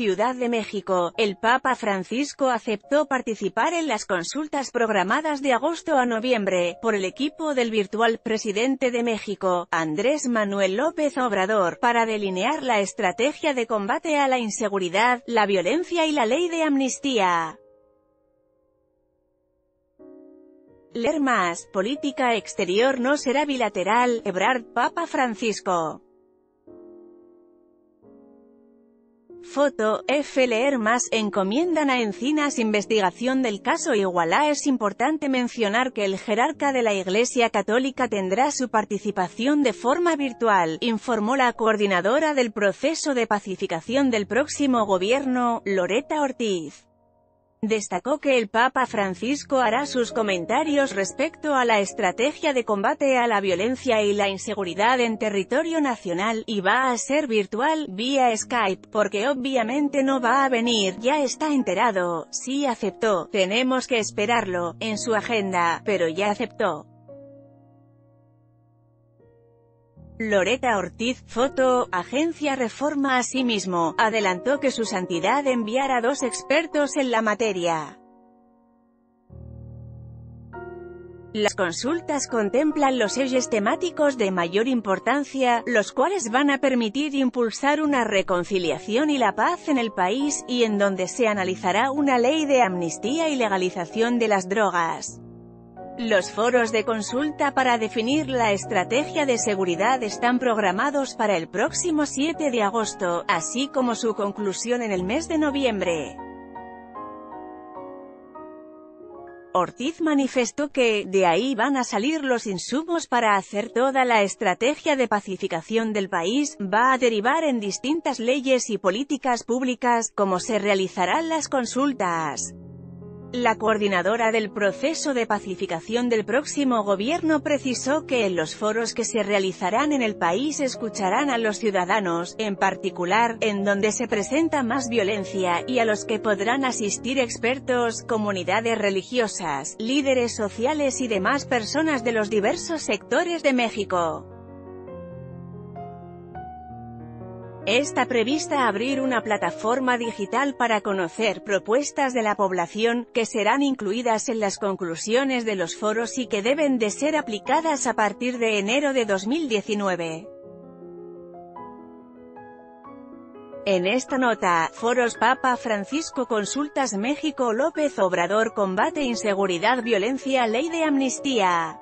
Ciudad de México, el Papa Francisco aceptó participar en las consultas programadas de agosto a noviembre, por el equipo del virtual presidente de México, Andrés Manuel López Obrador, para delinear la estrategia de combate a la inseguridad, la violencia y la ley de amnistía. Leer más, política exterior no será bilateral, Ebrard, Papa Francisco. Foto, F. Leer más, encomiendan a Encinas investigación del caso Igualá Es importante mencionar que el jerarca de la Iglesia Católica tendrá su participación de forma virtual, informó la coordinadora del proceso de pacificación del próximo gobierno, Loreta Ortiz. Destacó que el Papa Francisco hará sus comentarios respecto a la estrategia de combate a la violencia y la inseguridad en territorio nacional, y va a ser virtual, vía Skype, porque obviamente no va a venir, ya está enterado, sí aceptó, tenemos que esperarlo, en su agenda, pero ya aceptó. Loreta Ortiz, foto, Agencia Reforma Asimismo, adelantó que su santidad enviará dos expertos en la materia. Las consultas contemplan los ejes temáticos de mayor importancia, los cuales van a permitir impulsar una reconciliación y la paz en el país, y en donde se analizará una ley de amnistía y legalización de las drogas. Los foros de consulta para definir la estrategia de seguridad están programados para el próximo 7 de agosto, así como su conclusión en el mes de noviembre. Ortiz manifestó que, de ahí van a salir los insumos para hacer toda la estrategia de pacificación del país, va a derivar en distintas leyes y políticas públicas, como se realizarán las consultas. La coordinadora del proceso de pacificación del próximo gobierno precisó que en los foros que se realizarán en el país escucharán a los ciudadanos, en particular, en donde se presenta más violencia, y a los que podrán asistir expertos, comunidades religiosas, líderes sociales y demás personas de los diversos sectores de México. Está prevista abrir una plataforma digital para conocer propuestas de la población, que serán incluidas en las conclusiones de los foros y que deben de ser aplicadas a partir de enero de 2019. En esta nota, Foros Papa Francisco Consultas México López Obrador Combate Inseguridad Violencia Ley de Amnistía